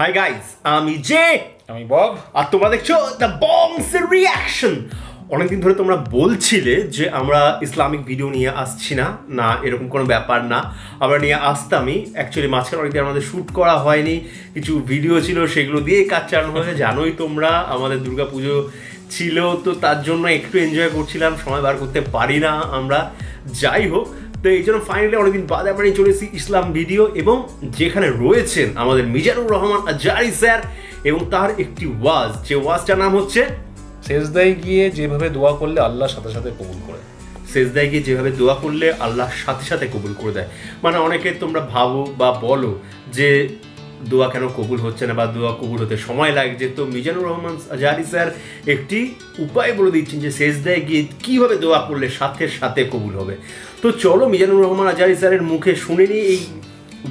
High guys আমি জে আমি বব আর তোমরা দেখছ দ্য বংস রিয়াকশন অনেকদিন ধরে তোমরা বলছিলে যে আমরা ইসলামিক ভিডিও নিয়ে আসছি না। না এরকম কোনো ব্যাপার না। আমরা নিয়ে আসতামই। অ্যাকচুয়ালি মাঝখানে অনেকদিন আমাদের শ্যুট করা হয়নি। কিছু ভিডিও ছিল সেগুলো দিয়ে কাজ চালানো হয়েছে। জানোই তোমরা আমাদের দুর্গাপুজো ছিল তো তার জন্য একটু এনজয় করছিলাম। সময় বার করতে পারি না আমরা। যাই হোক তো এই জন্য ফাইনালি অনেকদিন বাদে আমরা নিয়ে চলে এসেছি ইসলাম ভিডিও এবং যেখানে রয়েছেন আমাদের মিজানুর রহমান আজারি স্যার এবং তার একটি ওয়াজ। যে ওয়াজটার নাম হচ্ছে শেষদায় গিয়ে যেভাবে দোয়া করলে আল্লাহ সাথে সাথে কবুল করে। সেজদায় গিয়ে যেভাবে দোয়া করলে আল্লাহ সাথে সাথে কবুল করে দেয়। মানে অনেকে তোমরা ভাবো বা বলো যে দোয়া কেন কবুল হচ্ছে না বা দোয়া কবুল হতে সময় লাগছে তো মিজানুর রহমান আজারি স্যার একটি উপায় বলে দিচ্ছেন যে সেজদায় গিয়ে কীভাবে দোয়া করলে সাথে সাথে কবুল হবে। তো চলো মিজানুর রহমান আজারি স্যারের মুখে শুনে নিই এই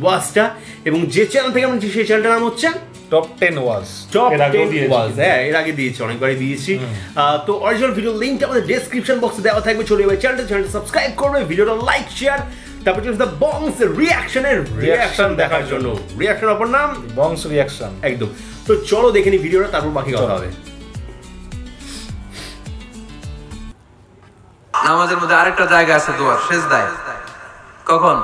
ওয়াজটা। এবং যে চ্যানেল থেকে আমরা সেই চ্যানেলটার নাম হচ্ছে টপ টেন ওয়াজ। টপ টেন ওয়াজ হ্যাঁ এর আগে দিয়েছি অনেকবারই দিয়েছি। তো অরিজিনাল ভিডিও লিঙ্কটা আমাদের ডেসক্রিপশন বক্সে দেওয়া থাকবে চলে যাবে চ্যানেলটা চ্যানেলটা সাবস্ক্রাইব করবে ভিডিওটা লাইক শেয়ার তারপর চলে দ্য বংস রিয়াকশনের রিয়াকশন দেখার জন্য। রিয়াকশন অপর নাম? বংশ রিয়াকশন একদম। তো চলো দেখে নি ভিডিওটা তারপর বাকি কথা হবে। নামাজের মধ্যে আরেকটা জায়গা আছে দোয়ার, সেজদায়। কখন?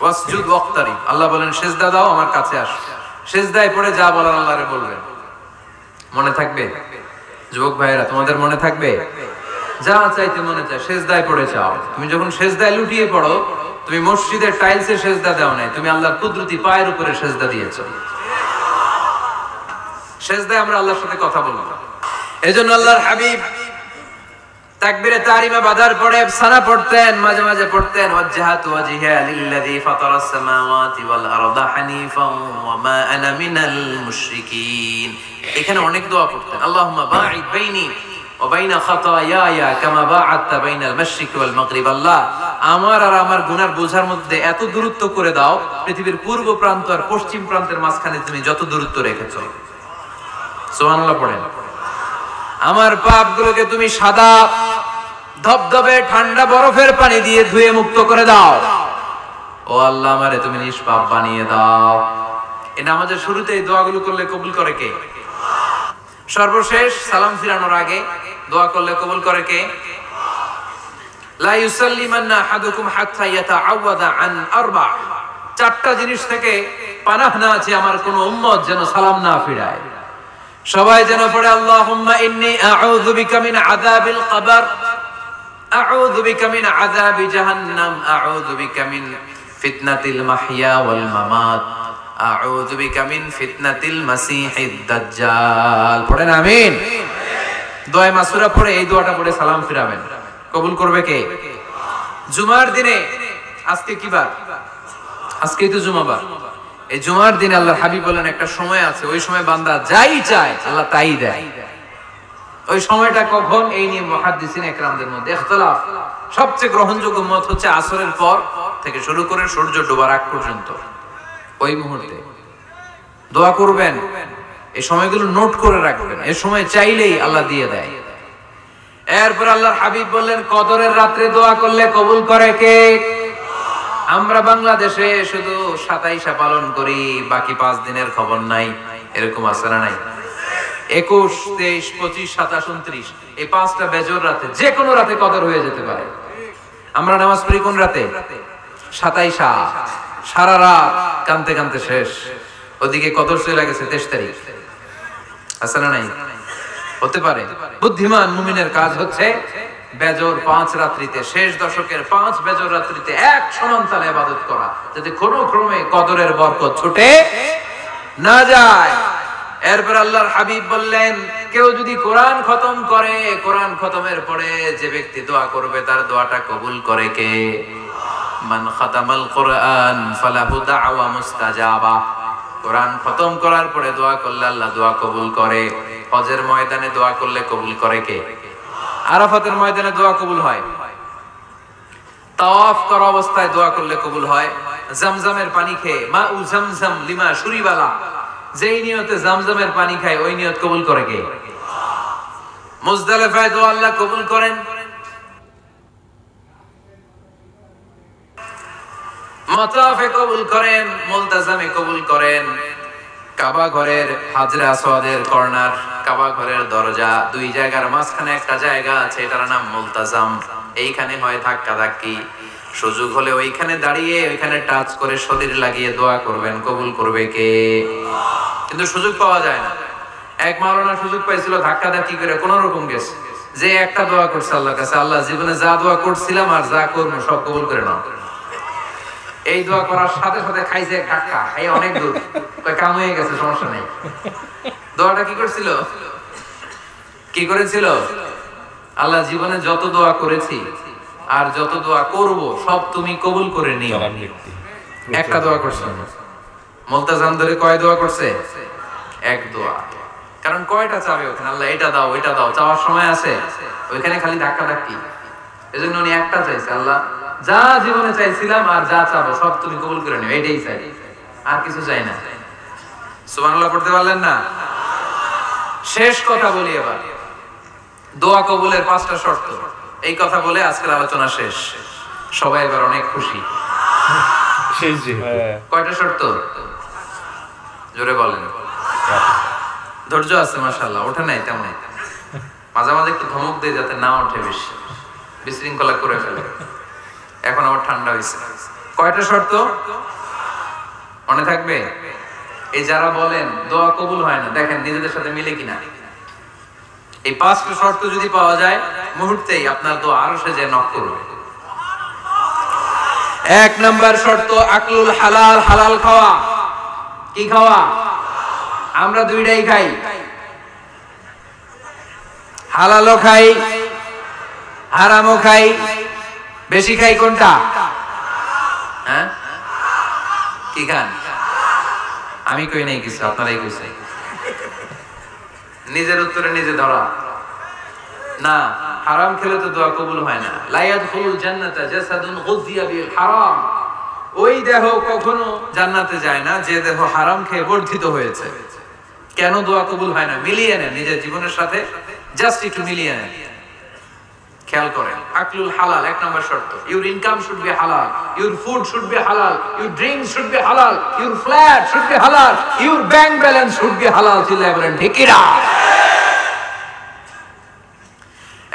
ওয়াসজুদ ওয়াক্তারি। আল্লাহ বলেন, সেজদা দাও, আমার কাছে আস। সেজদায় পড়ে যা বলার আল্লাহরে বলবেন। মনে থাকবে? যুবক ভাইয়েরা, তোমাদের মনে থাকবে? যা চাইতে মনে চায়, সেজদায় পড়ে চাও তুমি যখন সেজদায় লুটিয়ে পড়ো, তুমি মসজিদের টাইলসে সেজদা দাও নাই, তুমি আল্লাহর কুদরতি পায়ের উপরে সেজদা দিয়েছ। সেজদায় আমরা আল্লাহর সাথে কথা বলব। এজন্য আল্লাহর হাবিব তাকবীরে তারিমা বাধার পরে সানা পড়তেন, মাঝে মাঝে পড়তেন ওয়াজহাতু ওয়াজহিয়া লিল্লাযী ফাতারাস সামাওয়াতি ওয়াল আরদা হানিফান ওয়া মা আনা মিনাল মুশরিকিন। এখানে অনেক দোয়া পড়তেন, আল্লাহুম্মা বাঈদ বাইনি ওয়া বাইনা খাতায়ায়া কামা বাআদতা বাইনাল মাশরিকি ওয়াল মাগরিব। আল্লাহ, আমার আর আমার গুনার বোঝার মধ্যে এত দূরত্ব করে দাও, পৃথিবীর পূর্ব প্রান্ত আর পশ্চিম প্রান্তের মাঝখানে তুমি যত দূরত্ব রেখেছো। সুবহানাল্লাহ পড়েন। আমার পাপগুলোকে তুমি সাদা ধবধবে ঠান্ডা বরফের পানি দিয়ে ধুয়ে মুক্ত করে দাও। ও আল্লাহ আমারে, তুমি নিষ্পাপ বানিয়ে দাও। এই নামাজের শুরুতে এই দোয়াগুলো করলে কবুল করে কে? সর্বশেষ সালাম ফিরানোর আগে দোয়া করলে কবুল করে কে? লা ইউসাল্লিমান্না আহাদুকুম হাত্তা ইয়াতাআওয়াদা আন আরবা। চারটা জিনিস থেকে পানাহ না আছে আমার কোন উম্মত যেন সালাম না ফিরায়। সবাই যেন পড়ে, আল্লাহুম্মা ইন্নী আউযু বিকা মিন আযাবিল কবর। এই দোয়াটা পড়ে সালাম ফিরাবেন। কবুল করবে কে? জুমার দিনে, আজকে কি বার? আজকেই তো জুমাবার। এই জুমার দিনে আল্লাহ হাবিব বলেন, একটা সময় আছে, ওই সময় বান্দা যাই চায়, আল্লাহ তাই দেয়। ওই সময়টা কখন? এই নিয়ে মহাদ্দিসিন একরামদের মধ্যে ইখতিলাফ সবচেয়ে গ্রহণযোগ্য মত হচ্ছে আসরের পর থেকে শুরু করে সূর্য ডোবার আগ পর্যন্ত। ওই মুহূর্তে। দোয়া করবেন, এই সময়গুলো নোট করে রাখবেন। এই সময় চাইলেই আল্লাহ দিয়ে দেয়। এরপর আল্লাহর হাবিব বললেন, কদরের রাত্রে দোয়া করলে কবুল করে কে? আমরা বাংলাদেশে শুধু সাতাইশা পালন করি, বাকি পাঁচ দিনের খবর নাই। এরকম না নাই? একুশ, তেইশ, পঁচিশ, সাতাশ, উনত্রিশ। এই পাঁচটা বেজর রাতে যে কোনো রাতে কদর হয়ে যেতে পারে। আমরা নামাজ পড়ি কোন রাতে? সাতাইশা সারা রাত কানতে কানতে শেষ। ওদিকে কদর চলে গেছে তেইশ তারিখ। আছে না নাই? হতে পারে। বুদ্ধিমান মুমিনের কাজ হচ্ছে বেজর পাঁচ রাত্রিতে, শেষ দশকের পাঁচ বেজর রাত্রিতে এক সমান তালে ইবাদত করা। যাতে কোনো ক্রমে কদরের বরকত ছুটে না যায়। এরপর আল্লাহর হাবিব বললেন, কেউ যদি কোরআন খতম করে, কোরআন খতমের পরে যে ব্যক্তি দোয়া করবে, তার দোয়াটা কবুল করে কে? মান খাতামাল কোরআন ফালাহু মুস্তাজাবা। কোরআন খতম করার পরে দোয়া করলে আল্লাহ দোয়া কবুল করে। হজের ময়দানে দোয়া করলে কবুল করে কে? আরাফাতের ময়দানে দোয়া কবুল হয়। তাওয়াফ করা অবস্থায় দোয়া করলে কবুল হয়। জামজামের পানি খেয়ে, মা উ জামজাম লিমা সুরিবালা। যেই নিয়তে জামজামের পানি খায়, ওই নিয়ত কবুল করে কে? মুজদালিফায় আল্লাহ কবুল করেন। মাতাফে কবুল করেন, মুলতাজামে কবুল করেন। কাবা ঘরের হাজরা আসওয়াদের কর্নার, কাবা ঘরের দরজা, দুই জায়গার মাঝখানে একটা জায়গা আছে, এটার নাম মুলতাজাম। এইখানে হয় ধাক্কা ধাক্কি সুযোগ হলে ওইখানে দাঁড়িয়ে, ওইখানে টাচ করে শরীর লাগিয়ে দোয়া করবেন, কবুল করবে কে? কিন্তু সুযোগ পাওয়া যায় না। এক মাওলানা সুযোগ পাইছিল, ধাক্কা ধাক্কি করে? কোন রকম গেছে। যে একটা দোয়া করছে আল্লাহর কাছে, আল্লাহ জীবনে যা দোয়া করছিলাম আর যা করব, সব কবুল করে নাও। এই দোয়া করার সাথে সাথে খাইছে ধাক্কা এই অনেক দূর। কাম হয়ে গেছে, সমস্যা নেই। দোয়াটা কি করছিল? কি করেছিল? আল্লাহ জীবনে যত দোয়া করেছি আর যত দোয়া করব সব তুমি কবুল করে নিও। একটা দোয়া করছে মুলতাজাম ধরে কয় দোয়া করছে? এক দোয়া। কারণ কয়টা চাবে ওখানে? আল্লাহ এটা দাও এটা দাও। চাওয়ার সময় আছে। ওইখানে খালি ধাক্কা ধাক্কি এজন্য উনি একটা চাইছে আল্লাহ যা জীবনে চাইছিলাম আর যা চাবো সব তুমি কবুল করে নিও। এটাই চাই। আর কিছু চাই না। সুবহানাল্লাহ পড়তে পারলেন না? শেষ কথা বলি এবার। দোয়া কবুলের পাঁচটা শর্ত। এই কথা বলে আজকের আলোচনা শেষ। সবাই এবার অনেক খুশি। শেষ হ্যাঁ। কয়টা শর্ত? জোরে বলেন। ধৈর্য আছে মাশাল্লাহ ওঠে নাই তেমন। মাঝে মাঝে একটু ধমক দিয়ে যাতে না ওঠে বেশি। বিশৃঙ্খলা করে ফেলে। এখন আবার ঠান্ডা হয়েছে কয়টা শর্ত? মনে থাকবে? এই যারা বলেন দোয়া কবুল হয় না। দেখেন নিজেদের সাথে মিলে কিনা। এই পাঁচটা শর্ত যদি পাওয়া যায় মুহূর্তেই আপনার দোয়া আরও সে যে নক করবে এক নাম্বার শর্ত, আকলুল হালাল হালাল খাওয়া। কি খাওয়া? আমরা দুইটাই খাই। হালালও খাই, হারামও খাই। বেশি খাই কোনটা? হ্যাঁ? কি খান? আমি কই নাই কিছু, আপনারাই কইছে নিজের উত্তরে নিজে ধরা। না। হারাম খেলে তো দোয়া কবুল হয় না। লায়াদ খুলুল জান্নাতা জাসাদুন গুযিয়া বিল হারাম। ওই দেহ কখনো জান্নাতে যায় না, যে দেহ হারাম খেয়ে বর্ধিত হয়েছে। কেন দোয়া কবুল হয় না? মিলিয়ে নেন নিজের জীবনের সাথে। জাস্ট একটু মিলিয়ে নেন। খেয়াল করেন, আকলুল হালাল, এক নম্বর শর্ত। ইউর ইনকাম শুড বি হালাল, ইউর ফুড শুড বি হালাল, ইউর ড্রিঙ্ক শুড বি হালাল, ইউর ফ্ল্যাট শুড বি হালাল, your bank balance should be হালাল, চিল্লায় বলেন ঠিকিরা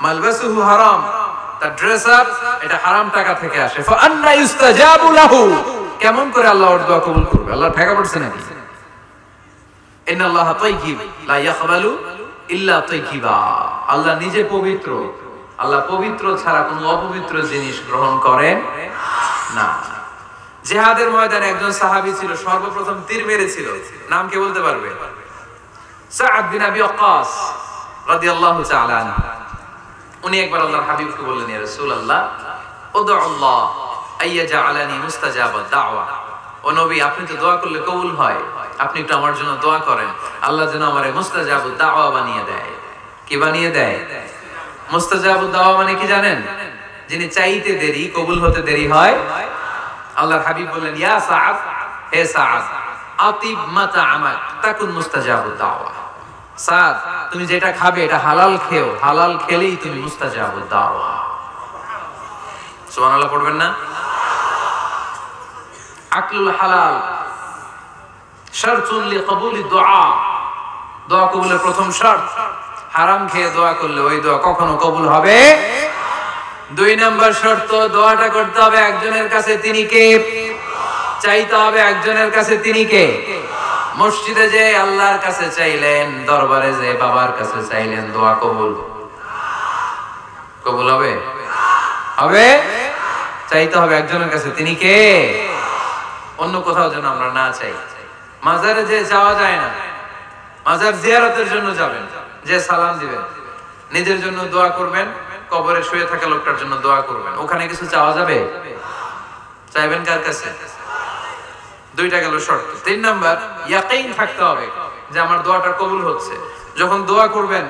মালবাসুহু হারাম। তার ড্রেস আপ এটা হারাম টাকা থেকে আসে। লাহু। কেমন করে আল্লাহ দোয়া কবুল করবে? আল্লাহ ঠেকা পড়ছে নাকি? ইন্নাল্লাহা তাইয়িব লা ইয়াকবালু ইল্লা তাইয়িবা আল্লাহ নিজে পবিত্র। আল্লাহ পবিত্র ছাড়া কোনো অপবিত্র জিনিস গ্রহণ করেন না। জিহাদের ময়দানে একজন সাহাবী ছিল, সর্বপ্রথম তীর মেরেছিল। নাম কে বলতে পারবে? সাআদ বিন আবি ওয়াক্কাস, রাদিয়াল্লাহু তাআলা আনহু। উনি একবার আল্লাহর হাবিবকে বললেন, ইয়া রাসূলুল্লাহ উদু আল্লাহ আইয়াজআলানি মুস্তাজাবাদ দাওয়া। ও নবী, আপনি তো দোয়া করলে কবুল হয়। আপনি একটু আমার জন্য দোয়া করেন। আল্লাহ যেন আমারে মুস্তাজাবুদ দাওয়া বানিয়ে দেয়। কি বানিয়ে দেয়? মুস্তাজাবুদ দাওয়া মানে কি জানেন? যিনি চাইতে দেরি, কবুল হতে দেরি হয়। আল্লাহর হাবিব বললেন, ইয়া সাআদ, হে সাআদ, আতিব মাতা আমাক, তাকুন মুস্তাজাবুদ দাওয়া। সাদ তুমি যেটা খাবে এটা হালাল খেও। হালাল খেলেই তুমি মুস্তাজাবুদ, দাওয়া। সুবহানাল্লাহ না? আকলুল হালাল। দোয়া কবুলের প্রথম শর্ত, হারাম খেয়ে দোয়া করলে ওই দোয়া কখনো কবুল হবে? দুই নাম্বার শর্ত, দোয়াটা করতে হবে একজনের কাছে তিনি কে? চাইতে হবে একজনের কাছে তিনি কে? মসজিদে যে আল্লাহর কাছে চাইলেন, দরবারে যে বাবার কাছে চাইলেন, দোয়া কবুল। কবুল হবে? হবে? চাইতে হবে একজনের কাছে। তিনি কে? অন্য কোথাও যেন আমরা না চাই। মাজারে যে যাওয়া যায় না, মাজার জিয়ারতের জন্য যাবেন, যে সালাম দিবেন, নিজের জন্য দোয়া করবেন, কবরে শুয়ে থাকা লোকটার জন্য দোয়া করবেন। ওখানে কিছু চাওয়া যাবে? চাইবেন কার কাছে? দুইটা গেল শর্ত। তিন নাম্বার, ইয়াকিন থাকতে হবে যে আমার দোয়াটা কবুল হচ্ছে। যখন দোয়া করবেন,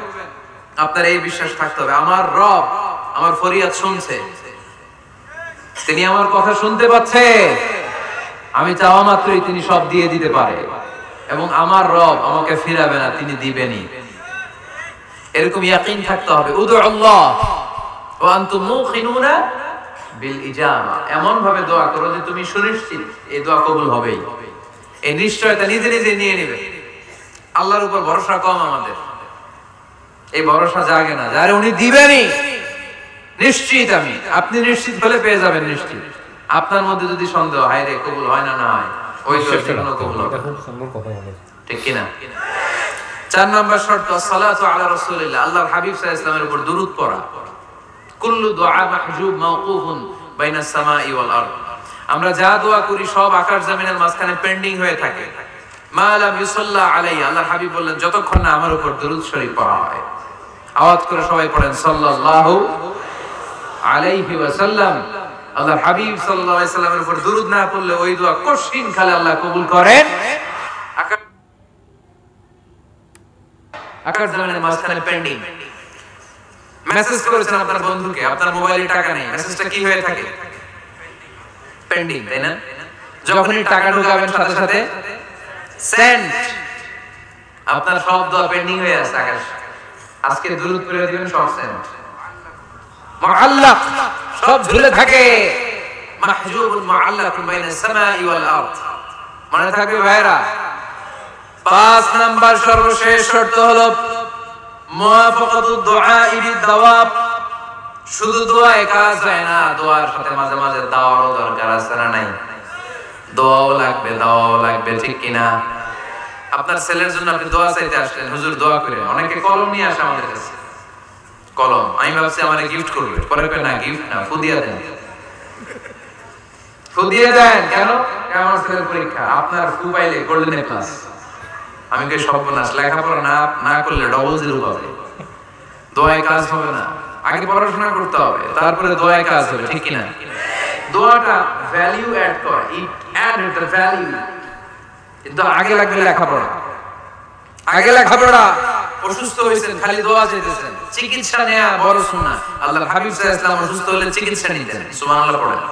আপনার এই বিশ্বাস থাকতে হবে। আমার রব আমার ফরিয়াদ শুনছে। তিনি আমার কথা শুনতে পাচ্ছে। আমি চাওয়া মাত্রই তিনি সব দিয়ে দিতে পারে। এবং আমার রব আমাকে ফিরাবে না, তিনি দিবেনই। এরকম ইয়াকিন থাকতে হবে। উদু আল্লাহ। ও আনতুম মুখিনুনা বিল ইজাবা এমন ভাবে দোয়া করো যে তুমি সুনিশ্চিত এই দোয়া কবুল হবেই। এই নিশ্চয়তা নিজে নিজে নিয়ে নেবে। আল্লাহর উপর ভরসা কম আমাদের। এই ভরসা জাগে না। যারে উনি দিবেনই নিশ্চিত আমি। আপনি নিশ্চিত হলে পেয়ে যাবেন নিশ্চিত। আপনার মধ্যে যদি সন্দেহ হয় রে কবুল হয় না না হয় ওই দোয়া কবুল হবে। ঠিক কিনা? চার নাম্বার শর্ত সালাতু আলা রাসূলিল্লাহ। আল্লাহর হাবিব সাল্লাল্লাহু আলাইহি ওয়াসাল্লামের উপর দুরূদ পড়া। কুল্লু দুআ মাহজুব মাওকুফুন বাইনা সামাই ওয়াল আরদ। আমরা যা দোয়া করি সব আকাশ জমিনের মাঝখানে পেন্ডিং হয়ে থাকে। মা লাম ইউসাল্লা আলাইহি, আল্লাহর হাবিব বললেন, যতক্ষণ না আমার উপর দুরূদ শরীফ পড়া হয়। আওয়াজ করে সবাই পড়েন, সাল্লাল্লাহু আলাইহি ওয়াসাল্লাম। আল্লাহর হাবিব সাল্লাল্লাহু আলাইহি সাল্লামের উপর দুরূদ না পড়লে ওই দোয়া কঠিন খালে আল্লাহ কবুল করেন। আকাশ জমিনের মাঝখানে পেন্ডিং মেসেজ করেছেন আপনার বন্ধুকে আপনার মোবাইলে টাকা নেই মেসেজটা কি হয়ে থাকে? পেন্ডিং তাই না? যখনই টাকা ঢুকাবেন সাথে সাথে সেন্ড আপনার সব দোয়া পেন্ডিং হয়ে আছে আকাশ। আজকে দূরত করে দিবেন সব সেন্ড মুআল্লাক সব ঝুলে থাকে। মাহজুবুন মুআল্লাকুন বাইনা সামাই ওয়াল আরদ। মনে থাকবে ভাইরা? পাঁচ নাম্বার সর্বশেষ শর্ত হলো আপনার ছেলের জন্য আপনি দোয়া চাইতে আসলেন, হুজুর দোয়া করে অনেকে কলম নিয়ে আসে আমাদের কাছে। কলম, আমি ভাবছি আমার গিফট করবে। পরে না গিফট না, ফুদিয়া দেন। ফুদিয়ে দেন, কেন? ছেলের পরীক্ষা, আপনার ফু গোল্ডেন প্লাস আমি কে সর্বনাশ? লেখাপড়া না না করলে ডবল জিরো পাবে। দোয়ায় কাজ হবে না। আগে পড়াশোনা করতে হবে, তারপরে দোয়ায় কাজ হবে, ঠিক কিনা? দোয়াটা ভ্যালু অ্যাড করে। ইট অ্যাড দ্য ভ্যালু কিন্তু আগে লাগবে লেখাপড়া। আগে লেখাপড়া, অসুস্থ হয়েছেন, খালি দোয়া চাইতেছেন। চিকিৎসা নেয়া বড় শোনা আল্লাহ হাবিব সাল্লাল্লাহু অসুস্থ হলে চিকিৎসা নিতেন। সুবহানাল্লাহ পড়েন।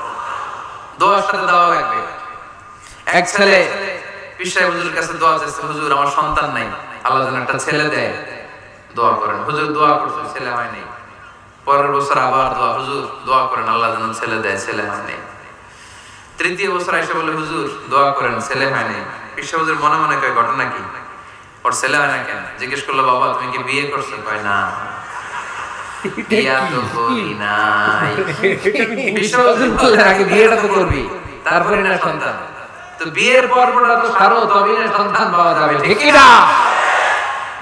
দোয়ার সাথে দেওয়া লাগবে। এক ছেলে পিসাই হুজুরের কাছে দোয়া চাইছে হুজুর আমার সন্তান নাই। আল্লাহ যেন একটা ছেলে দেয়। দোয়া করেন। হুজুর দোয়া করছে ছেলে হয় নাই। পরের বছর আবার দোয়া হুজুর দোয়া করেন আল্লাহ যেন ছেলে দেয় ছেলে হয় নাই। তৃতীয় বছর এসে বলে হুজুর দোয়া করেন ছেলে হয় নাই। পিসা হুজুর মনে মনে কয় ঘটনা কি? ওর ছেলে হয় না কেন? জিজ্ঞেস করল বাবা তুমি কি বিয়ে করছ? কয় না। হুজুর বিয়েটা তো করবি। তারপরে না সন্তান। তো বিয়ের পর্বটা তো সারো সন্তান পাওয়া যাবে, ঠিক না?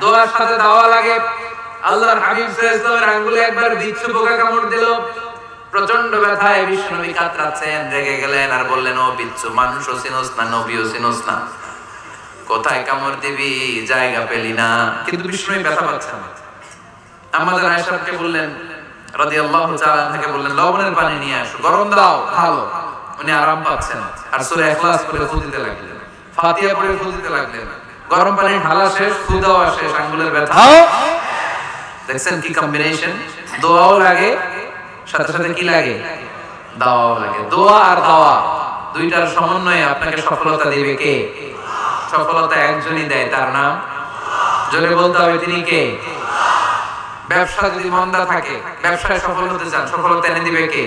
দোয়ার সাথে লাগে। আল্লাহর হাবিব সাল্লাল্লাহু আঙ্গুলে একবার বিচ্ছু পোকা কামড় দিল। প্রচণ্ড ব্যথায় কাতরাচ্ছেন রেগে গেলেন আর বললেন, ও বিচ্ছু চিনোস না না। কোথায় কামড় দিবি? জায়গা পেলি না। কিন্তু বিষ্ণুবী ব্যথা পাচ্ছেন আমাদের আয়েশাকে বললেন, রাদিয়াল্লাহু তাআলা থেকে বললেন, লবণের পানি নিয়ে আসো, গরম দাও, ভালো। উনি আরাম পাচ্ছেন আর সূরা ইখলাস পড়ে ফু দিতে লাগলেন ফাতিহা পড়ে ফু দিতে লাগলেন গরম পানি ঢালা শেষ ফু দেওয়া শেষ আঙ্গুলের ব্যথা। দেখছেন কি কম্বিনেশন দোয়াও লাগে সাথে সাথে কি লাগে? দাওয়াও লাগে। দোয়া আর দাওয়া দুইটার সমন্বয়ে আপনাকে সফলতা দিবে কে? সফলতা একজনই দেয় তার নাম? জোরে বলতে হবে তিনি কে? ব্যবসা যদি মন্দা থাকে ব্যবসায় সফল হতে চান সফলতা এনে দিবে কে?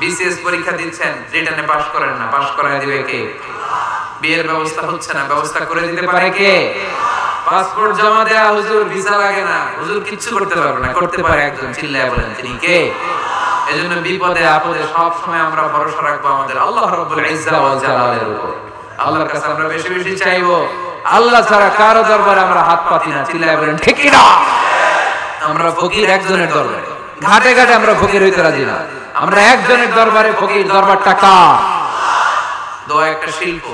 বিসিএস পরীক্ষা দিচ্ছেন, রিটার্নে পাস করেন না পাস করায় দিবে কে? বিয়ের ব্যবস্থা হচ্ছে না, ব্যবস্থা করে দিতে পারে কে? পাসপোর্ট জমা দেয়া হুজুর, ভিসা লাগে না। হুজুর কিচ্ছু করতে পারবে না, করতে পারে একজন, চিল্লায় বলেন তিনি কে? এজন্য বিপদে, আপদে সব সময় আমরা ভরসা রাখব আমাদের আল্লাহ রাব্বুল ইজ্জা ওয়াল জালালের উপর। আল্লাহর কাছে আমরা বেশি বেশি চাইব, আল্লাহ ছাড়া কারও দরবারে আমরা হাত পাতি না, চিল্লায় বলেন ঠিক না আমরা ফকির একজনের দরবারে। ঘাটে ঘাটে আমরা ফকির হইতে রাজি না। আমরা একজনের দরবারে ফকির দরবার টাকা দোয়া একটা শিল্প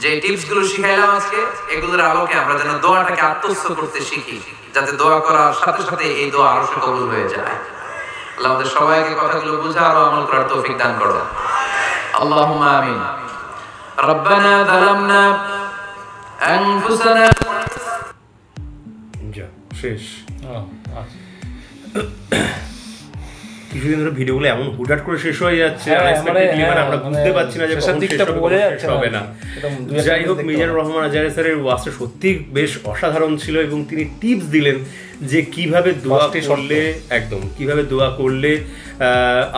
যে টিপস গুলো শিখাইলাম আজকে এগুলোর আলোকে আমরা যেন দোয়াটাকে আত্মস্থ করতে শিখি যাতে দোয়া করার সাথে সাথে এই দোয়া আরো কবুল হয়ে যায় আল্লাহ আমাদের সবাইকে কথাগুলো বুঝা আরো আমল করার তৌফিক দান করো আল্লাহুম্মা আমিন ربنا ظلمنا أنفسنا শেষ আহ, আচ্ছা। কিছুদিন ধরে ভিডিওগুলো এমন হুটহাট করে শেষ হয়ে যাচ্ছে হ্যাঁ, মানে, মানে আমরা বুঝতে মানে পারছি না যে কখন শেষ হবে, না। যাই হোক মিজানুর রহমান আজারে স্যারের ওয়াজটা সত্যি বেশ অসাধারণ ছিল এবং তিনি টিপস দিলেন যে কীভাবে দোয়া করলে একদম কীভাবে দোয়া করলে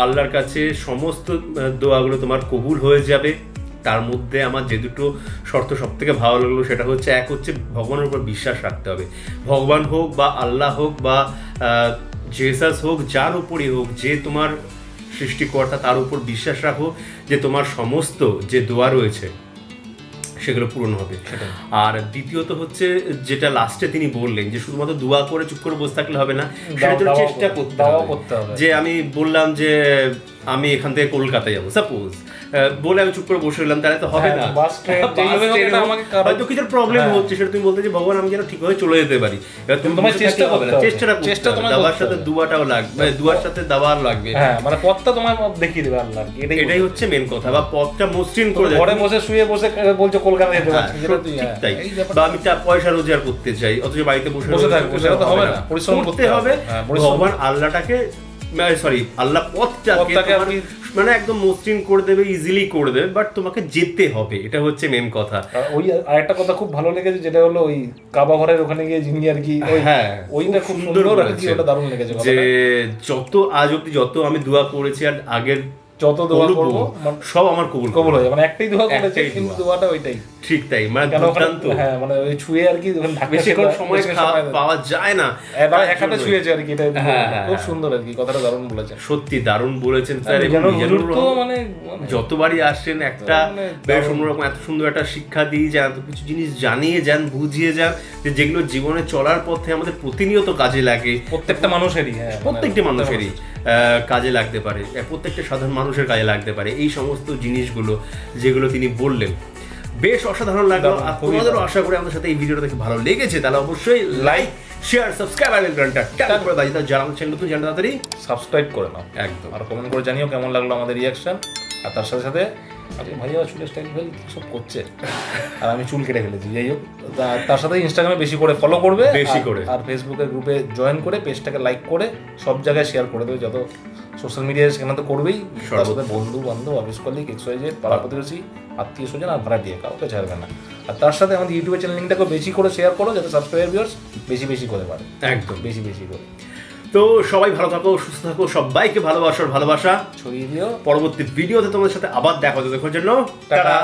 আল্লাহর কাছে সমস্ত দোয়াগুলো তোমার কবুল হয়ে যাবে। তার মধ্যে আমার যে দুটো শর্ত সব থেকে ভালো লাগল সেটা হচ্ছে এক হচ্ছে ভগবানের উপর বিশ্বাস রাখতে হবে। ভগবান হোক বা আল্লাহ হোক বা জেসাস হোক যার উপরই হোক যে তোমার সৃষ্টিকর্তা তার উপর বিশ্বাস রাখো যে তোমার সমস্ত যে দোয়া রয়েছে সেগুলো পূরণ হবে। আর দ্বিতীয়ত হচ্ছে যেটা লাস্টে তিনি বললেন যে শুধুমাত্র দোয়া করে চুপ করে বসে থাকলে হবে না সেটা চেষ্টা করতে- হবে। যে আমি বললাম যে আমি এখান থেকে কলকাতায় যাব। সাপোজ বলে আমি চুপ করে বসে রইলাম তাহলে তো হবে হ্যাঁ, না। হয়তো কিছু প্রবলেম হ্যাঁ। হচ্ছে সেটা তুমি বলতে যে ভগবান আমি যেন ঠিকভাবে চলে যেতে পারি। এবার তুমি বসে চেষ্টা থাকলে হবে না, চেষ্টাটা চেষ্টা। তোমায় দাবার সাথে দুয়াটাও লাগবে দুয়ার সাথে দাবার লাগবে। হ্যাঁ মানে পথটা তোমার দেখিয়ে দেবে আল্লাহ এটাই হচ্ছে মেন কথা বা পথটা মসৃণ করে ঘরে বসে শুয়ে বসে বলছো কলকাতা যেতে হ্যাঁ, পারছি তুই। হ্যাঁ, বা আমি পয়সা রোজগার করতে চাই অথচ বাড়িতে বসে বসে থাকব, সেটা তো হবে না। পরিশ্রম করতে হবে। হ্যাঁ, ভগবান আল্লাহটাকে সরি আল্লাহ পথটাকে মানে একদম মসৃণ করে দেবে ইজিলি করে দেবে বাট তোমাকে যেতে হবে এটা হচ্ছে মেন কথা ওই আরেকটা কথা খুব ভালো লেগেছে যেটা হলো ওই কাবা ঘরের ওখানে গিয়ে যিনি আর কি ওই হ্যাঁ ওইটা খুব সুন্দর। ওটা দারুণ লেগেছে যে যত আজ অব্দি যত আমি দোয়া করেছি আর আগের যত দোয়া করব, মানে সব আমার কবুল কবুল হয়ে মানে একটাই দোয়া করেছে কিন্তু দোয়াটা ওইটাই। ঠিক তাই মানে দুর্দান্ত। হ্যাঁ মানে ওই ছুঁয়ে আর কি বেশিক্ষণ সময় পাওয়া যায় না। জন্যই। ছুঁয়েছে আর কি এটা হ্যাঁ, হ্যাঁ, খুব হ্যাঁ। সুন্দর আর কি কথাটা দারুণ বলেছেন। সত্যি দারুণ বলেছেন স্যার তো মানে মানে যতবারই আসছেন একটা মানে বেশ অন্যরকম এত সুন্দর একটা শিক্ষা দিয়ে যান এত কিছু জিনিস জানিয়ে যান বুঝিয়ে যান যে যেগুলো জীবনে চলার পথে আমাদের প্রতিনিয়ত কাজে লাগে। প্রত্যেকটা মানুষেরই হ্যাঁ মানে প্রত্যেকটি মানুষেরই কাজে লাগতে পারে। প্রত্যেকটা সাধারণ মানুষের কাজে লাগতে পারে। এই সমস্ত জিনিসগুলো যেগুলো তিনি বললেন। বেশ অসাধারণ লাগল। আর তোমাদেরও আশা করি আমাদের সাথে এই ভিডিওটা দেখে ভালো লেগেছে। তাহলে অবশ্যই লাইক শেয়ার সাবস্ক্রাইব আর ঘণ্টা টাকা করে বাজিয়ে দাও যারা চ্যানেল নতুন জানতে তাড়াতাড়ি সাবস্ক্রাইব করে নাও। একদম। আর কমেন্ট করে জানিও কেমন লাগল আমাদের রিয়াকশন আর তার সাথে সাথে আজকে ভাইয়া চুলের স্টাইল ভাই সব করছে। আর আমি চুল কেটে ফেলেছি যাই হোক। তার সাথে ইনস্টাগ্রামে বেশি করে ফলো করবে বেশি করে। আর ফেসবুকের গ্রুপে জয়েন করে পেজটাকে লাইক করে সব জায়গায় শেয়ার করে দেবে যত সোশ্যাল মিডিয়ায় সেখানে তো করবেই। তার। সাথে বন্ধু বান্ধব office colleague X Y Z পাড়া প্রতিবেশী আত্মীয় স্বজন আর ভাড়াটিয়া কাউকে ছাড়বে না। আর তার সাথে আমাদের ইউটিউবের চ্যানেলটাকে বেশি করে শেয়ার করো যাতে সাবস্ক্রাইবার ভিউয়ার্স বেশি বেশি করে পারে একদম। বেশি বেশি করে। তো সবাই ভালো থাকো সুস্থ থাকো সবাইকে ভালোবাসার ভালোবাসা। ছড়িয়ে দিও। পরবর্তী ভিডিওতে তোমাদের সাথে আবার দেখা যাবে দেখার জন্য টাটা। টাটা।